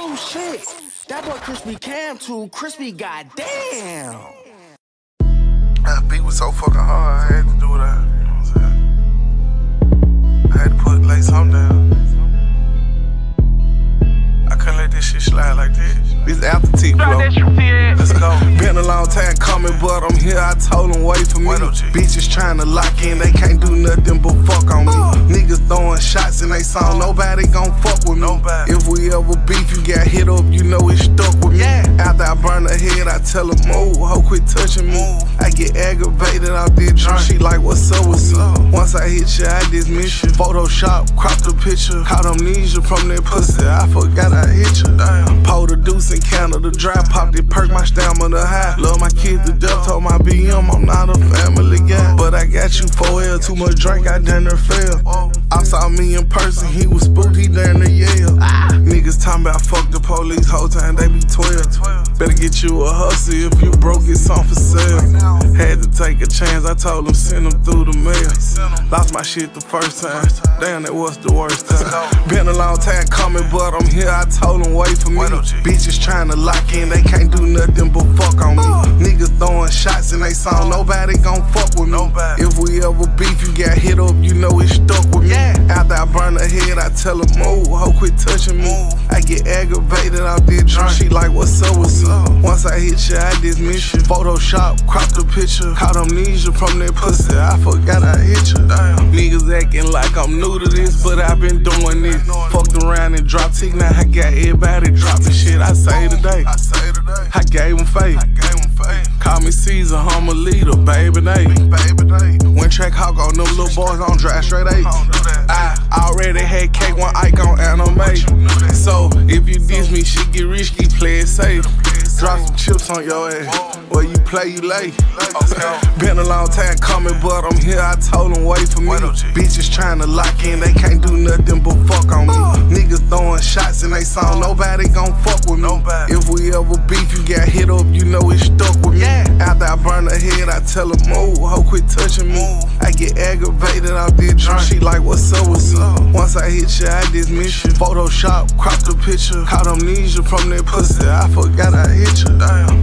Oh shit! That boy Crispy Cam too crispy. Goddamn. That beat was so fucking hard. I had to do that. You know what I'm saying? I had to put lay something down. I couldn't let this shit slide like this. This after T flow. Let's go. Been a long time coming, but I'm here. I told them wait for me. Bitches trying to lock in, they can't do nothing but fuck on me. Niggas throwing shots in they song, nobody gon' fuck with me. If we ever beef, you got hit up, you know it's stuck with me. After I burn her head, I tell her move, ho quit touching me. I get aggravated out there drunk. She like, what's up, what's up? Once I hit you, I dismiss you. Photoshop, crop the picture. Caught amnesia from that pussy. I forgot I hit you. Damn. Pull the deuce in Canada dry. Pop it, perk my stamina high. Love my kids to death. Told my BM I'm not a family guy. But I got you for L. Too much drink, I done there fail. I saw me in person. He was there yell. Niggas talking about fuck the police. Whole time they be 12. Better get you a hustle. If you broke, get some for sale. Had to take a chance. I told them send them through the mail. Lost my shit the first time. Damn, that was the worst time. Been a long time coming, but I'm here. I told them wait for me. Bitches trying to lock in, they can't do nothing but fuck on me. Niggas throwing shots in they song, nobody gon' fuck with me. If we ever beef, you got hit up, you know it's stuck with me. After I burn her head, I tell her move, ho quit touching me. I get aggravated out there drunk. She like, what's up, what's up? Once I hit you, I dismiss you. Photoshop, crop the picture. Caught amnesia from that pussy. I forgot I hit you. Niggas acting like I'm new to this, but I've been doing this. Fucked around and dropped tick, now I got everybody dropping shit. I say today. I say today. I gave them faith. I gave them faith. Call me Caesar, I'm a leader, baby day. When track hawk on them little boys, on drive straight eight. I already had cake one icon animation. So if you diss me, shit get risky, play it safe. Drop some chips on your ass. Well, you play, you late. Been a long time coming, but I'm here. I told them wait for me. Bitches trying to lock in, they can't do nothing but fuck on me. Niggas throwing shots in they song, nobody gon' fuck with me. If we ever beef, you got hit up, you know it's stuck with me. After I burn her head, I tell her move, ho quit touching me. I get aggravated out there drunk. She like, what's up? Once I hit you, I dismiss you. Photoshop, crop the picture. Caught amnesia from that pussy. I forgot I hit you. Damn.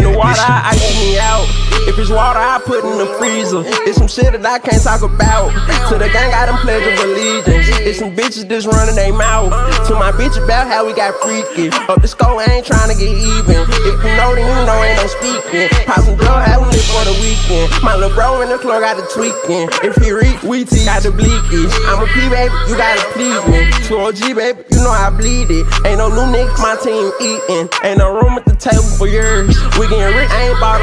In the water, I ice me out. If it's water, I put in the freezer. It's some shit that I can't talk about. To the gang, I done pledge of allegiance. It's some bitches just running their mouth. To my bitch about how we got freaky. Up the score, I ain't trying to get even. If you know, then you know ain't no speaking. Pop some drug, have live for the weekend. My little bro in the club got the tweaking. If he reek, we T got the bleakies. I'm a P, baby, you gotta please me. 2OG, baby, you know I bleed it. Ain't no new niggas, my team eating. Ain't no room at the table for yours. We getting rich, I ain't bought